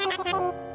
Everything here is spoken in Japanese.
がまずい。